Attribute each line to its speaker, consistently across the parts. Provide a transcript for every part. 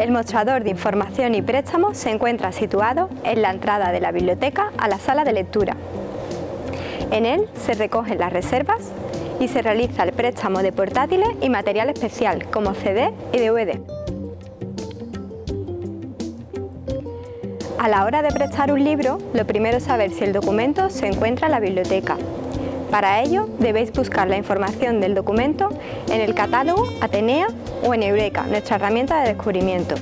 Speaker 1: El mostrador de información y préstamos se encuentra situado en la entrada de la biblioteca a la sala de lectura. En él se recogen las reservas y se realiza el préstamo de portátiles y material especial como CD y DVD. A la hora de prestar un libro, lo primero es saber si el documento se encuentra en la biblioteca. Para ello, debéis buscar la información del documento en el catálogo Atenea o en Eureka, nuestra herramienta de descubrimiento.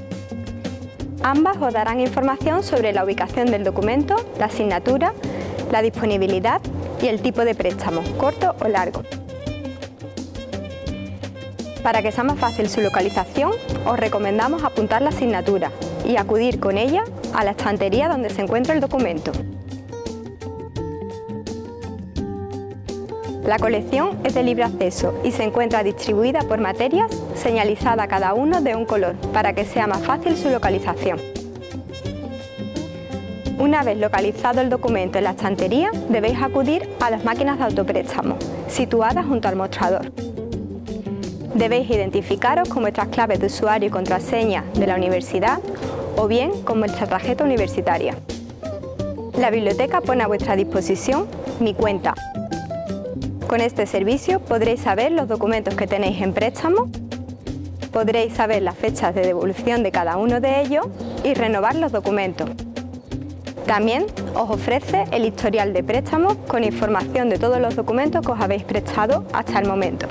Speaker 1: Ambas os darán información sobre la ubicación del documento, la asignatura, la disponibilidad y el tipo de préstamo, corto o largo. Para que sea más fácil su localización, os recomendamos apuntar la asignatura y acudir con ella a la estantería donde se encuentra el documento. La colección es de libre acceso y se encuentra distribuida por materias señalizada cada uno de un color para que sea más fácil su localización. Una vez localizado el documento en la estantería, debéis acudir a las máquinas de autopréstamo, situadas junto al mostrador. Debéis identificaros con vuestras claves de usuario y contraseña de la universidad o bien con vuestra tarjeta universitaria. La biblioteca pone a vuestra disposición Mi Cuenta. Con este servicio podréis saber los documentos que tenéis en préstamo, podréis saber las fechas de devolución de cada uno de ellos y renovar los documentos. También os ofrece el historial de préstamo con información de todos los documentos que os habéis prestado hasta el momento.